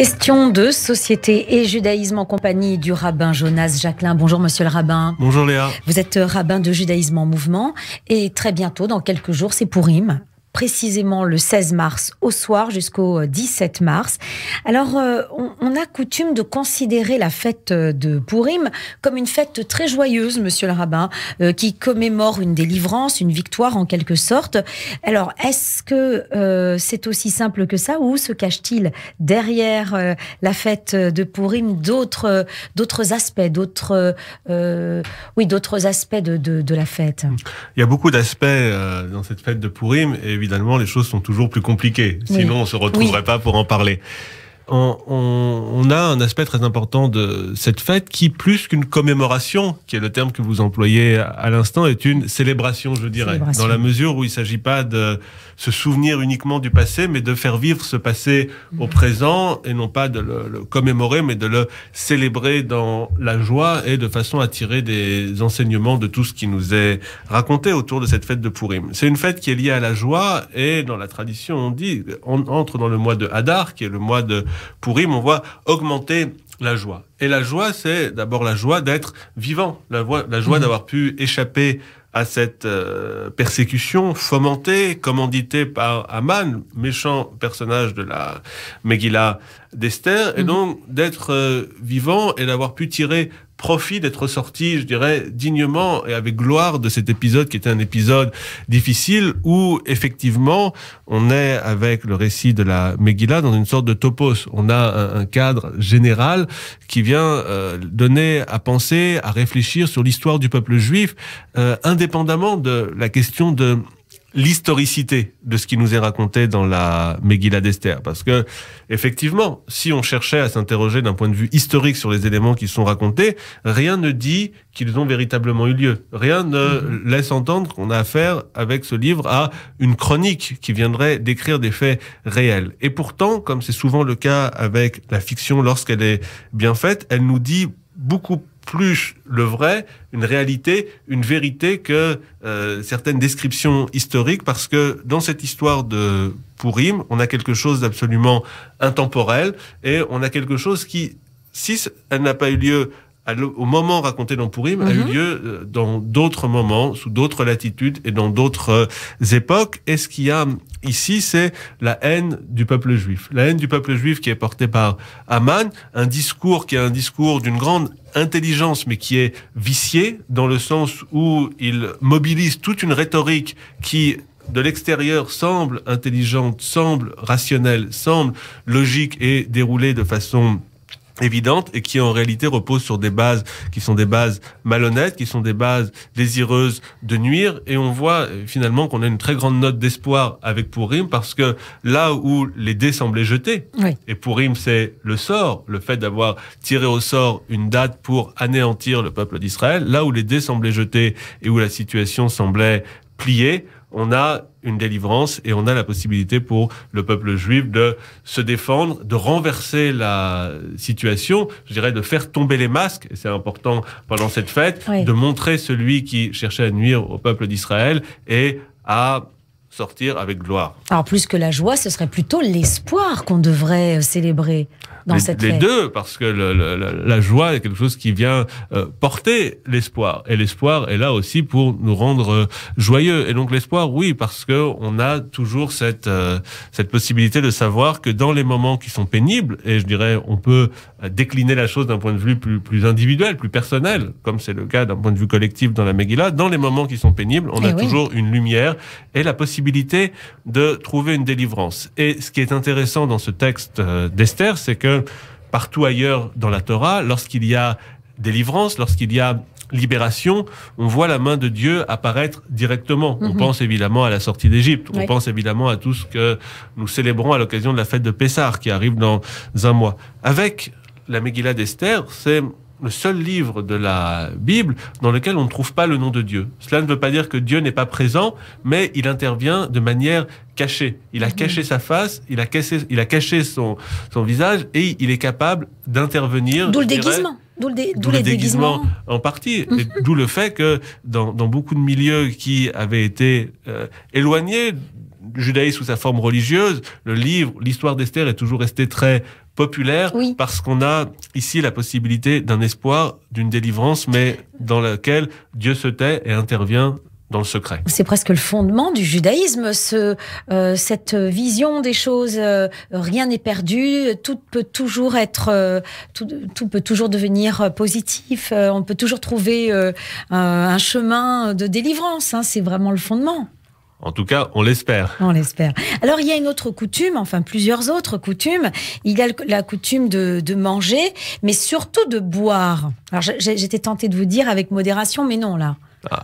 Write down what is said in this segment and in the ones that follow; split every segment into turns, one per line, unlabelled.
Question de société et judaïsme en compagnie du rabbin Jonas Jacquelin. Bonjour monsieur le rabbin.
Bonjour Léa.
Vous êtes rabbin de judaïsme en mouvement et très bientôt, dans quelques jours, c'est Purim précisément le 16 mars au soir jusqu'au 17 mars. Alors, euh, on, a coutume de considérer la fête de Purim comme une fête très joyeuse, monsieur le rabbin, euh, qui commémore une délivrance, une victoire en quelque sorte. Alors, est-ce que euh, c'est aussi simple que ça ou se cache-t-il derrière la fête de Purim d'autres aspects, d'autres oui, aspects de, de, de, la fête?
Il y a beaucoup d'aspects dans cette fête de Purim et évidemment, les choses sont toujours plus compliquées. Sinon, on ne se retrouverait pas pour en parler on, a un aspect très important de cette fête qui, plus qu'une commémoration, qui est le terme que vous employez à l'instant, est une célébration, je dirais, dans la mesure où il ne s'agit pas de se souvenir uniquement du passé, mais de faire vivre ce passé au présent et non pas de le, commémorer, mais de le célébrer dans la joie et de façon à tirer des enseignements de tout ce qui nous est raconté autour de cette fête de Purim. C'est une fête qui est liée à la joie et dans la tradition, on dit, on entre dans le mois de Hadar, qui est le mois de Purim, on voit augmenter la joie. Et la joie, c'est d'abord la joie d'être vivant, la, la joie mmh. d'avoir pu échapper à cette euh, persécution fomentée, commanditée par Aman, méchant personnage de la Megillah d'Esther, et mmh. donc d'être euh, vivant et d'avoir pu tirer profit d'être sorti, je dirais, dignement et avec gloire de cet épisode qui était un épisode difficile où effectivement on est avec le récit de la Megillah dans une sorte de topos. On a un, cadre général qui vient euh, donner à penser, à réfléchir sur l'histoire du peuple juif, euh, indépendamment de la question de l'historicité de ce qui nous est raconté dans la Megillah d'Esther. Parce que, effectivement, si on cherchait à s'interroger d'un point de vue historique sur les éléments qui sont racontés, rien ne dit qu'ils ont véritablement eu lieu. Rien ne mhm. laisse entendre qu'on a affaire avec ce livre à une chronique qui viendrait décrire des faits réels. Et pourtant, comme c'est souvent le cas avec la fiction lorsqu'elle est bien faite, elle nous dit beaucoup plus le vrai, une réalité, une vérité que euh, certaines descriptions historiques, parce que dans cette histoire de Pourim, on a quelque chose d'absolument intemporel et on a quelque chose qui, si elle n'a pas eu lieu au moment raconté dans Pourim, a eu mhm. lieu euh, dans d'autres moments, sous d'autres latitudes et dans d'autres euh, époques. Et ce qu'il y a ici, c'est la haine du peuple juif. La haine du peuple juif qui est portée par Aman, un discours qui est un discours d'une grande intelligence, mais qui est vicié, dans le sens où il mobilise toute une rhétorique qui de l'extérieur semble intelligente, semble rationnelle, semble logique et déroulée de façon évidente et qui en réalité repose sur des bases qui sont des bases malhonnêtes, qui sont des bases désireuses de nuire. Et on voit euh, finalement qu'on a une très grande note d'espoir avec Pourim parce que là où les dés semblaient jetés et Pourim c'est le sort, le fait d'avoir tiré au sort une date pour anéantir le peuple d'Israël, là où les dés semblaient jetés et où la situation semblait pliée, on a une délivrance et on a la possibilité pour le peuple juif de se défendre, de renverser la situation, je dirais de faire tomber les masques, et c'est important pendant cette fête, de montrer celui qui cherchait à nuire au peuple d'Israël et à sortir avec gloire.
Alors plus que la joie, ce serait plutôt l'espoir qu'on devrait célébrer
les, deux, parce que la joie est quelque chose qui vient euh, porter l'espoir, et l'espoir est là aussi pour nous rendre euh, joyeux. Et donc l'espoir, oui, parce que on a toujours cette euh, cette possibilité de savoir que dans les moments qui sont pénibles, et je dirais, on peut décliner la chose d'un point de vue plus plus individuel, plus personnel, comme c'est le cas d'un point de vue collectif dans la Megillah, dans les moments qui sont pénibles, on a eh toujours une lumière et la possibilité de trouver une délivrance. Et ce qui est intéressant dans ce texte d'Esther, c'est que partout ailleurs dans la Torah, lorsqu'il y a délivrance, lorsqu'il y a libération, on voit la main de Dieu apparaître directement. On mhm. pense évidemment à la sortie d'Égypte. On pense évidemment à tout ce que nous célébrons à l'occasion de la fête de Pessah qui arrive dans un mois. Avec la Megillah d'Esther, c'est le seul livre de la Bible dans lequel on ne trouve pas le nom de Dieu. Cela ne veut pas dire que Dieu n'est pas présent, mais il intervient de manière cachée. Il a mhm. caché sa face, il a caché, il a caché son, son visage et il est capable d'intervenir.
D'où le déguisement. D'où
le, déguisement en partie. Mhm. D'où le fait que dans, dans, beaucoup de milieux qui avaient été euh, éloignés judaïsme sous sa forme religieuse, le livre, l'histoire d'Esther est toujours resté très populaire parce qu'on a ici la possibilité d'un espoir, d'une délivrance, mais dans laquelle Dieu se tait et intervient dans le secret.
C'est presque le fondement du judaïsme, ce, euh, cette vision des choses. Euh, rien n'est perdu, tout peut toujours être, euh, tout, tout, peut toujours devenir positif. on peut toujours trouver un chemin de délivrance. Hein, c'est vraiment le fondement.
En tout cas, on l'espère.
On l'espère. Alors, il y a une autre coutume, enfin plusieurs autres coutumes. Il y a la coutume de, manger, mais surtout de boire. Alors, j'étais tentée de vous dire avec modération, mais non, là.
Ah,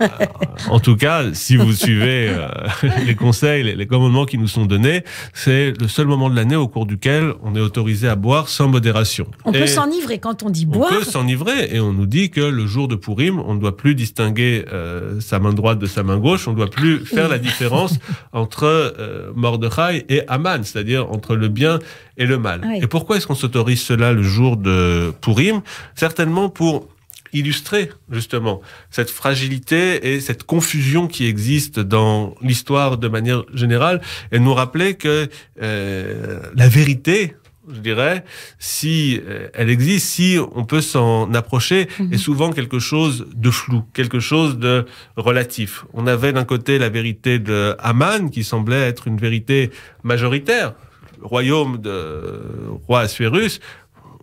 en tout cas, si vous suivez euh, les conseils, les, commandements qui nous sont donnés, c'est le seul moment de l'année au cours duquel on est autorisé à boire sans modération.
On peut s'enivrer quand on dit boire.
On peut s'enivrer et on nous dit que le jour de Purim, on ne doit plus distinguer euh, sa main droite de sa main gauche, on ne doit plus faire la différence entre euh, Mordechai et Aman, c'est-à-dire entre le bien et le mal. Et pourquoi est-ce qu'on s'autorise cela le jour de Purim? Certainement pour illustrer justement cette fragilité et cette confusion qui existe dans l'histoire de manière générale et nous rappeler que euh, la vérité je dirais, si euh, elle existe, si on peut s'en approcher, mhm. est souvent quelque chose de flou, quelque chose de relatif. On avait d'un côté la vérité de Haman, qui semblait être une vérité majoritaire, royaume de roi Assuérus,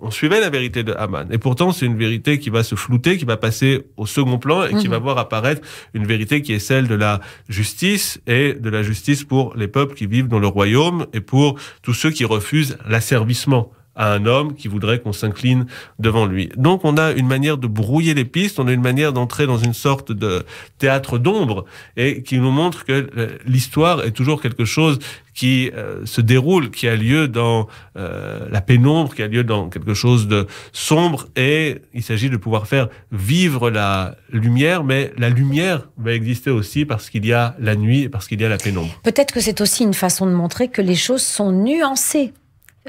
on suivait la vérité de Haman. Et pourtant, c'est une vérité qui va se flouter, qui va passer au second plan et qui va mhm. voir apparaître une vérité qui est celle de la justice et de la justice pour les peuples qui vivent dans le royaume et pour tous ceux qui refusent l'asservissement à un homme qui voudrait qu'on s'incline devant lui. Donc on a une manière de brouiller les pistes, on a une manière d'entrer dans une sorte de théâtre d'ombre et qui nous montre que euh, l'histoire est toujours quelque chose qui euh, se déroule, qui a lieu dans euh, la pénombre, qui a lieu dans quelque chose de sombre et il s'agit de pouvoir faire vivre la lumière, mais la lumière va exister aussi parce qu'il y a la nuit et parce qu'il y a la pénombre.
Peut-être que c'est aussi une façon de montrer que les choses sont nuancées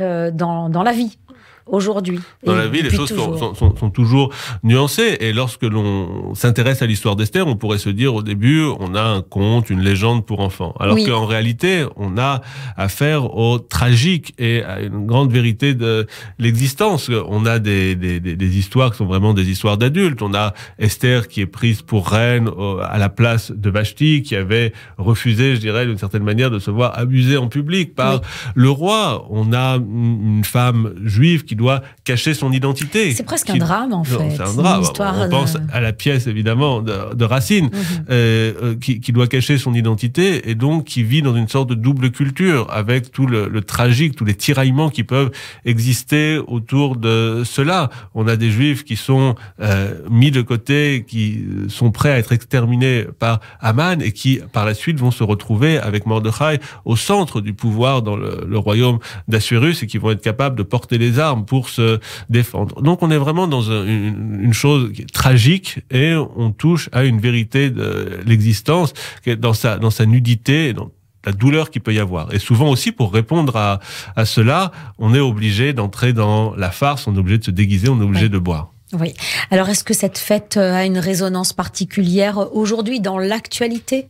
euh, dans, dans la vie aujourd'hui.
Dans la vie, les choses sont, sont, sont, toujours nuancées. Et lorsque l'on s'intéresse à l'histoire d'Esther, on pourrait se dire au début, on a un conte, une légende pour enfants. Alors qu'en réalité, on a affaire au tragique et à une grande vérité de l'existence. On a des, des, des, histoires qui sont vraiment des histoires d'adultes. On a Esther qui est prise pour reine à la place de Vashti, qui avait refusé, je dirais, d'une certaine manière, de se voir abusée en public par le roi. On a une femme juive qui doit cacher son identité.
C'est presque un drame, en fait.
C'est un drame. On pense à la pièce, évidemment, de, Racine, mhm. euh, euh, qui, qui, doit cacher son identité et donc qui vit dans une sorte de double culture, avec tout le, le tragique, tous les tiraillements qui peuvent exister autour de cela. On a des juifs qui sont euh, mis de côté, qui sont prêts à être exterminés par Aman et qui, par la suite, vont se retrouver avec Mordechai au centre du pouvoir dans le, le royaume d'Assuérus et qui vont être capables de porter les armes pour se défendre. Donc on est vraiment dans une, chose tragique et on touche à une vérité de l'existence dans sa dans sa nudité, dans la douleur qu'il peut y avoir. Et souvent aussi, pour répondre à, à cela, on est obligé d'entrer dans la farce, on est obligé de se déguiser, on est obligé de boire.
Oui. Alors, est-ce que cette fête a une résonance particulière aujourd'hui dans l'actualité?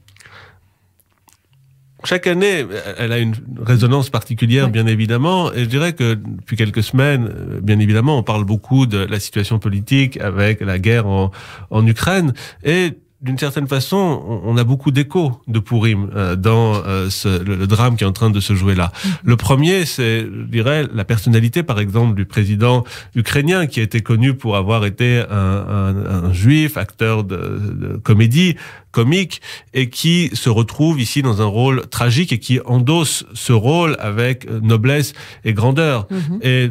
Chaque année, elle a une résonance particulière, bien évidemment. Et je dirais que depuis quelques semaines, euh, bien évidemment, on parle beaucoup de la situation politique avec la guerre en, en Ukraine. Et d'une certaine façon, on a beaucoup d'échos de Pourim euh, dans euh, ce, le, drame qui est en train de se jouer là. Mm-hmm. Le premier, c'est, je dirais, la personnalité, par exemple, du président ukrainien, qui a été connu pour avoir été un, un, un juif, acteur de, de, comédie, comique, et qui se retrouve ici dans un rôle tragique et qui endosse ce rôle avec noblesse et grandeur. Mm-hmm. Et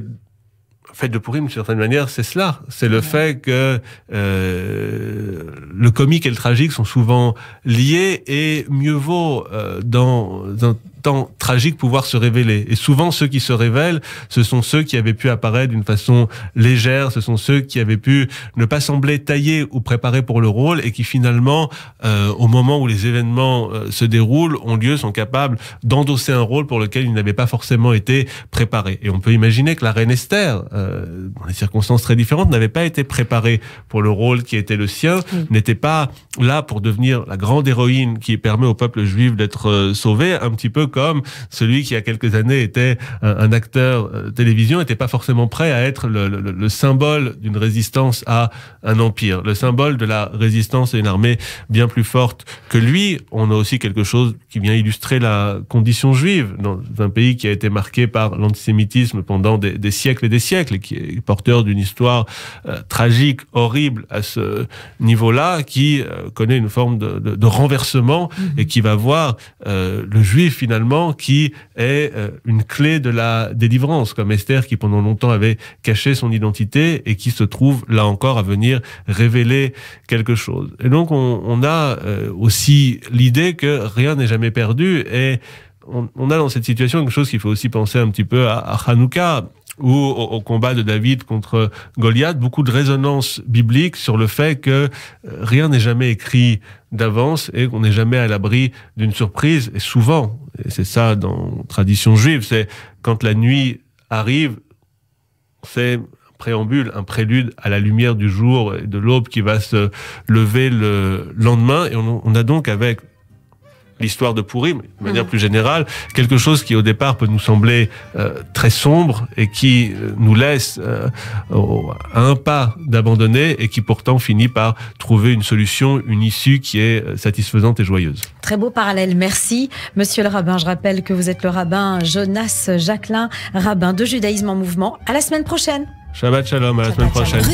fait de Pourim, d'une certaine manière, c'est cela. C'est le fait que euh, le comique et le tragique sont souvent liés et mieux vaut euh, dans un temps tragique pouvoir se révéler. Et souvent, ceux qui se révèlent, ce sont ceux qui avaient pu apparaître d'une façon légère, ce sont ceux qui avaient pu ne pas sembler taillés ou préparés pour le rôle et qui finalement, euh, au moment où les événements euh, se déroulent, ont lieu, sont capables d'endosser un rôle pour lequel ils n'avaient pas forcément été préparés. Et on peut imaginer que la reine Esther, euh, dans des circonstances très différentes, n'avait pas été préparée pour le rôle qui était le sien, n'était pas là pour devenir la grande héroïne qui permet au peuple juif d'être sauvé, un petit peu comme celui qui, il y a quelques années, était un, acteur euh, télévision, n'était pas forcément prêt à être le, le, le symbole d'une résistance à un empire, le symbole de la résistance à une armée bien plus forte que lui. On a aussi quelque chose qui vient illustrer la condition juive dans un pays qui a été marqué par l'antisémitisme pendant des, des, siècles et des siècles, et qui est porteur d'une histoire euh, tragique, horrible à ce niveau-là, qui euh, connaît une forme de, de, de renversement mmh. et qui va voir le juif finalement qui est euh, une clé de la délivrance, comme Esther qui pendant longtemps avait caché son identité et qui se trouve là encore à venir révéler quelque chose. Et donc on, a euh, aussi l'idée que rien n'est jamais perdu et on, on, a dans cette situation quelque chose qu'il faut aussi penser un petit peu à, à Hanouka ou au, combat de David contre Goliath, beaucoup de résonance biblique sur le fait que euh, rien n'est jamais écrit d'avance et qu'on n'est jamais à l'abri d'une surprise. Et souvent, et c'est ça dans tradition juive, c'est quand la nuit arrive, c'est préambule, un prélude à la lumière du jour et de l'aube qui va se lever le lendemain. Et on a donc avec l'histoire de Purim, de manière mmh. plus générale, quelque chose qui au départ peut nous sembler euh, très sombre et qui euh, nous laisse euh, à un pas d'abandonner et qui pourtant finit par trouver une solution, une issue qui est satisfaisante et joyeuse.
Très beau parallèle, merci. Monsieur le rabbin, je rappelle que vous êtes le rabbin Jonas Jacquelin, rabbin de judaïsme en mouvement. À la semaine prochaine.
Shabbat shalom, à la Shabbat semaine prochaine. Shalom.